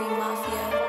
Mafia.